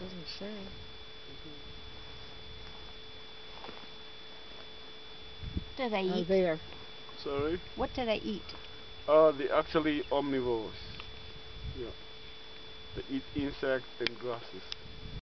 Doesn't say. What do they Oh, eat? there. Sorry? What do they eat? Uh, they're actually omnivores. Yeah. They eat insects and grasses.